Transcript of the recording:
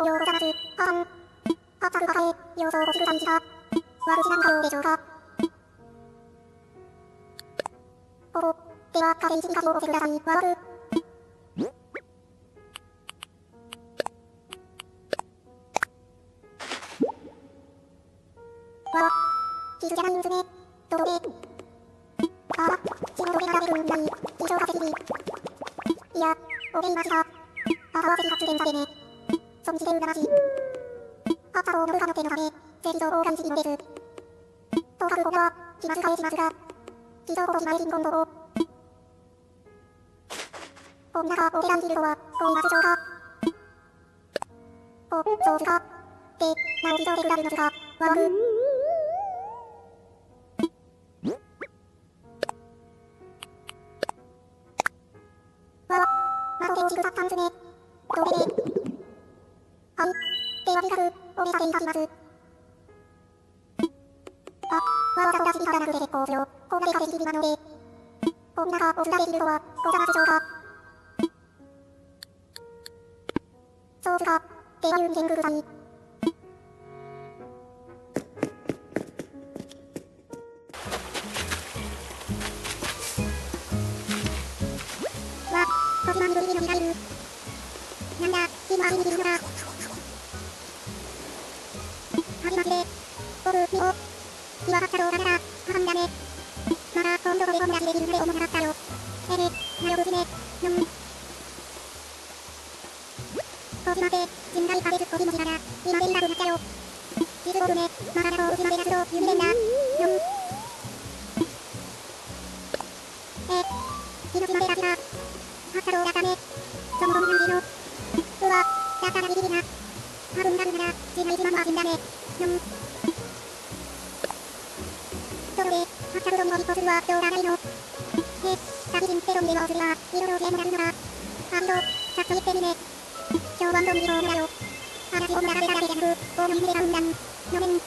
おようございます。はん。はたるはかえ、ようぞごちるさんじか。悪気なんかようでしょうか。ほぼ。では、風一日をごせください。わる。わ。地図じゃないんすね。どどで。ああ、仕事で並べるんない。地上化石に。いや、おでいました。あわせに発電されね。損してうらし。あたろうの手のため、正規情報監視員です。当確ここは、しますかえしますが。地上ことしまえ人今後を。こんなかお手段切るとは、こいますでしょうか。お、そうすか。で、なお地上でくらるのすか。わく。わ、まとけんちくさったんすね。どれで。はい。では、ピカク、お目させいたします。あ、わざわざと出し引かなくて結構ですよ。こんなでかせしびなので。こんなかおすらできるとは、ござますでしょうか。そうすか。では、ユンケングルさん。わ、こちらにドリルのミライル。なんだ、今足にいるのだ。はじまって、ボブ、ミオ。岩発射動画なら、母んだね。まだ、今度これゴム出しできるで重くなったよ。えへ、なよぶね。うん。こちまって、人外化でずっこ気持ちだが、今でいなくなっちゃよ。地図ボブね、まだだとうちまで出すぞ、ゆみれんだ。うん。え、命まで出すな。発射動画だね。そのゴム感じの。うわ、だからビビリな。多分なるなら、血が一番は死んだね。歩するはどうがないの。え、殺人ってどんでもするわ。いろろゲームなるのだ。あの、さっと言ってみね。今日はどんにろうだよ。話をなられただけじゃなく、大の水でがうんだん。のめん。